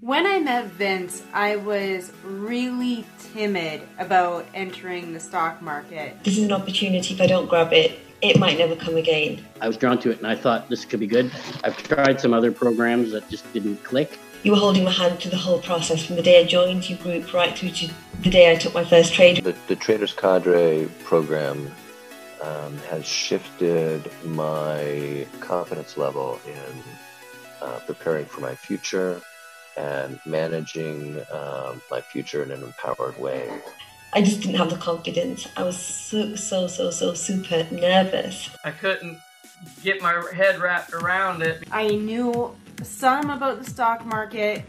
When I met Vince, I was really timid about entering the stock market. This is an opportunity. If I don't grab it, it might never come again. I was drawn to it and I thought this could be good. I've tried some other programs that just didn't click. You were holding my hand through the whole process from the day I joined your group right through to the day I took my first trade. The, the Traders Cadre program um, has shifted my confidence level in uh, preparing for my future and managing um, my future in an empowered way. I just didn't have the confidence. I was so, so, so, so super nervous. I couldn't get my head wrapped around it. I knew some about the stock market,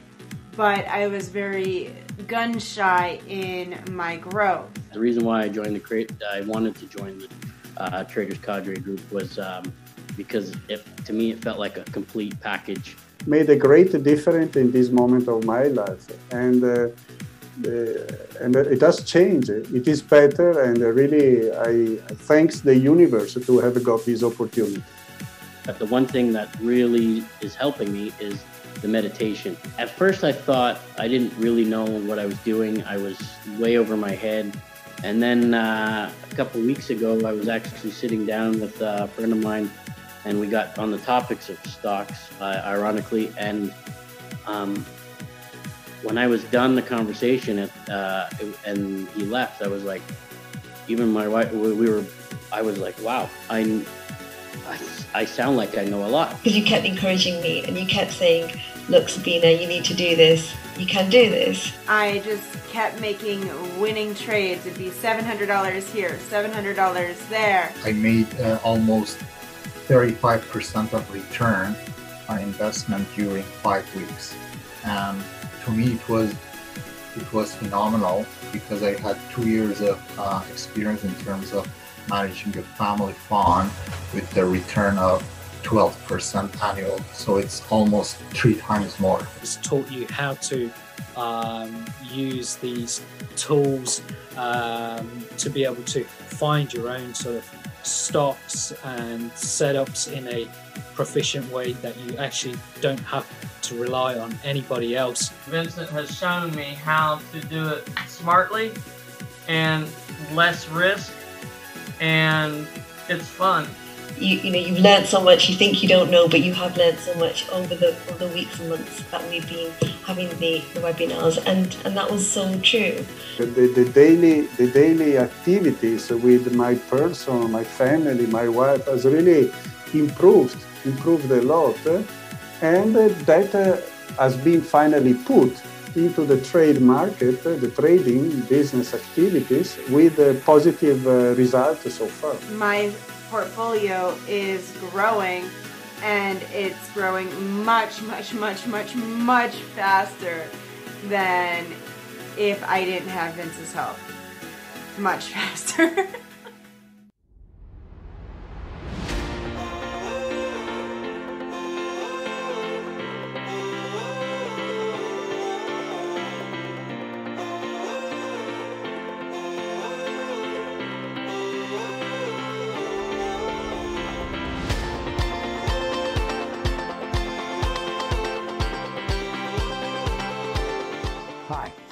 but I was very gun shy in my growth. The reason why I joined the crate, I wanted to join the uh, Traders Cadre group was um, because it, to me it felt like a complete package made a great difference in this moment of my life. And uh, uh, and it has changed. It is better, and really, I, thanks the universe to have got this opportunity. But the one thing that really is helping me is the meditation. At first, I thought I didn't really know what I was doing. I was way over my head. And then uh, a couple weeks ago, I was actually sitting down with a friend of mine and we got on the topics of stocks, uh, ironically. And um, when I was done the conversation at, uh, and he left, I was like, even my wife, we were, I was like, wow, I, I, I sound like I know a lot. Because you kept encouraging me and you kept saying, look, Sabina, you need to do this. You can do this. I just kept making winning trades. It'd be $700 here, $700 there. I made uh, almost 35% of return on investment during five weeks. And to me, it was it was phenomenal because I had two years of uh, experience in terms of managing a family fund with the return of 12% annual. So it's almost three times more. It's taught you how to um, use these tools um, to be able to find your own sort of stocks and setups in a proficient way that you actually don't have to rely on anybody else. Vincent has shown me how to do it smartly and less risk, and it's fun you, you know you've learned so much you think you don't know but you have learned so much over the over the weeks and months that we've been having the, the webinars and and that was so true the, the, the daily the daily activities with my person my family my wife has really improved improved a lot and that has been finally put into the trade market, the trading business activities with positive uh, results so far. My portfolio is growing and it's growing much, much, much, much, much faster than if I didn't have Vince's help. Much faster.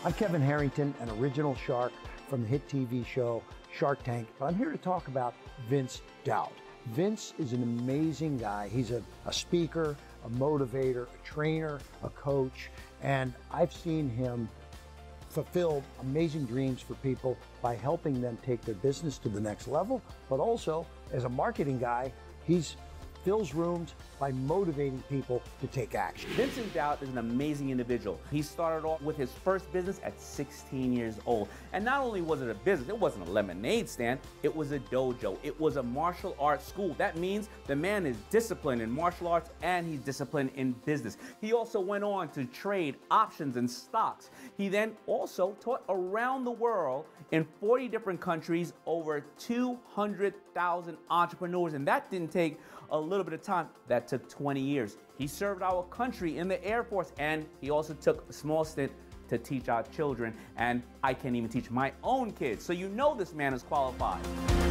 I'm Kevin Harrington, an original shark from the hit TV show Shark Tank, but I'm here to talk about Vince Dowd. Vince is an amazing guy. He's a, a speaker, a motivator, a trainer, a coach, and I've seen him fulfill amazing dreams for people by helping them take their business to the next level, but also as a marketing guy, he's fills rooms by motivating people to take action. Vincent Dowd is an amazing individual. He started off with his first business at 16 years old. And not only was it a business, it wasn't a lemonade stand, it was a dojo. It was a martial arts school. That means the man is disciplined in martial arts and he's disciplined in business. He also went on to trade options and stocks. He then also taught around the world in 40 different countries over 200,000 entrepreneurs. And that didn't take a little bit of time. That took 20 years. He served our country in the Air Force and he also took a small stint to teach our children. And I can't even teach my own kids. So you know this man is qualified.